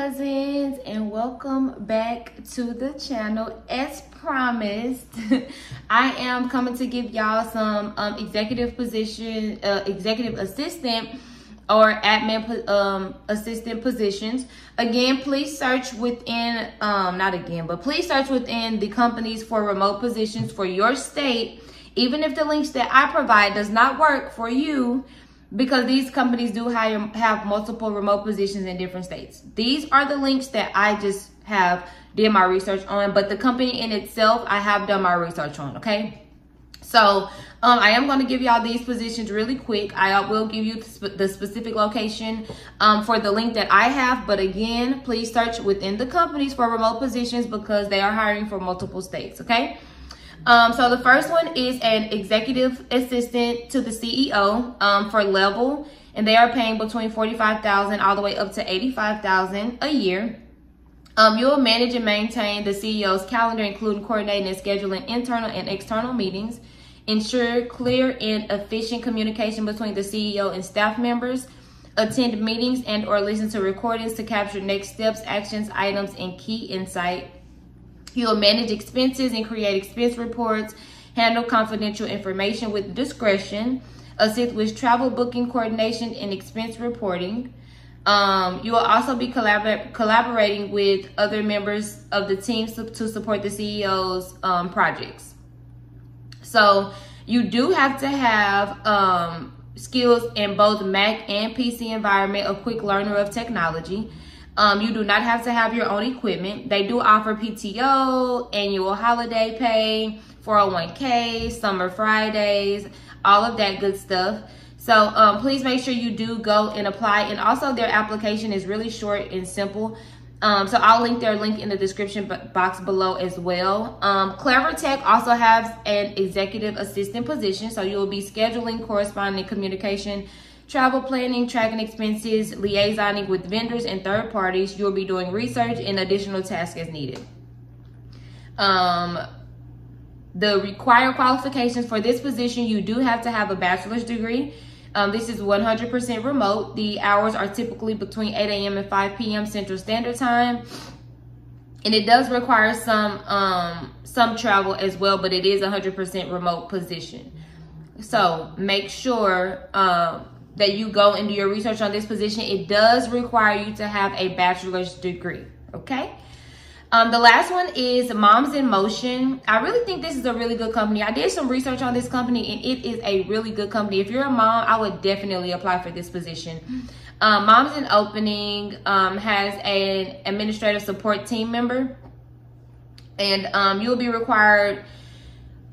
citizens and welcome back to the channel. As promised i am coming to give y'all some um, executive position uh, executive assistant or admin um, assistant positions. Again please search within um, not again but please search within the companies for remote positions for your state. Even if the links that i provide does not work for you because these companies do hire have multiple remote positions in different states. These are the links that I just have did my research on, but the company in itself, I have done my research on, okay? So um, I am going to give y'all these positions really quick. I will give you the specific location um, for the link that I have. But again, please search within the companies for remote positions because they are hiring for multiple states, okay? Um, so the first one is an executive assistant to the CEO um, for level, and they are paying between 45000 all the way up to 85000 a year. Um, you will manage and maintain the CEO's calendar, including coordinating and scheduling internal and external meetings. Ensure clear and efficient communication between the CEO and staff members. Attend meetings and or listen to recordings to capture next steps, actions, items, and key insight You'll manage expenses and create expense reports, handle confidential information with discretion, assist with travel booking coordination and expense reporting. Um, you will also be collabor collaborating with other members of the team to support the CEO's um, projects. So you do have to have um, skills in both Mac and PC environment, a quick learner of technology. Um, you do not have to have your own equipment. They do offer PTO, annual holiday pay, 401k, summer Fridays, all of that good stuff. So um, please make sure you do go and apply. And also their application is really short and simple. Um, so I'll link their link in the description box below as well. Um, Clevertech also has an executive assistant position. So you will be scheduling corresponding communication travel planning, tracking expenses, liaisoning with vendors and third parties. You'll be doing research and additional tasks as needed. Um, the required qualifications for this position, you do have to have a bachelor's degree. Um, this is 100% remote. The hours are typically between 8 a.m. and 5 p.m. Central Standard Time. And it does require some um, some travel as well, but it is 100% remote position. So make sure um, that you go and do your research on this position, it does require you to have a bachelor's degree, okay? Um, the last one is Moms in Motion. I really think this is a really good company. I did some research on this company and it is a really good company. If you're a mom, I would definitely apply for this position. Um, Moms in Opening um, has an administrative support team member and um, you'll be required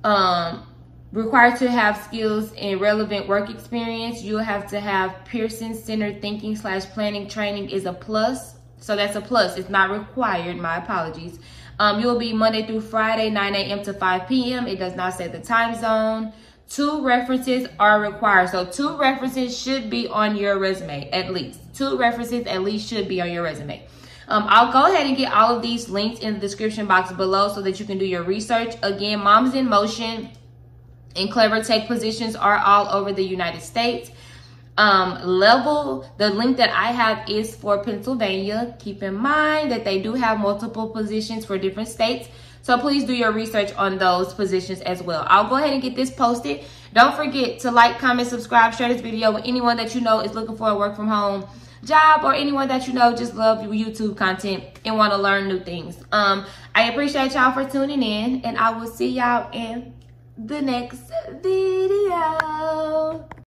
um, required to have skills and relevant work experience. You'll have to have Person Center thinking slash planning training is a plus. So that's a plus. It's not required. My apologies. Um, you'll be Monday through Friday, 9 a.m. to 5 p.m. It does not say the time zone. Two references are required. So two references should be on your resume, at least. Two references at least should be on your resume. Um, I'll go ahead and get all of these links in the description box below so that you can do your research. Again, Moms in Motion and Clevertech positions are all over the United States. Um, level, the link that I have is for Pennsylvania. Keep in mind that they do have multiple positions for different states. So please do your research on those positions as well. I'll go ahead and get this posted. Don't forget to like, comment, subscribe, share this video with anyone that you know is looking for a work from home job or anyone that you know just love YouTube content and want to learn new things. Um, I appreciate y'all for tuning in and I will see y'all in the next video.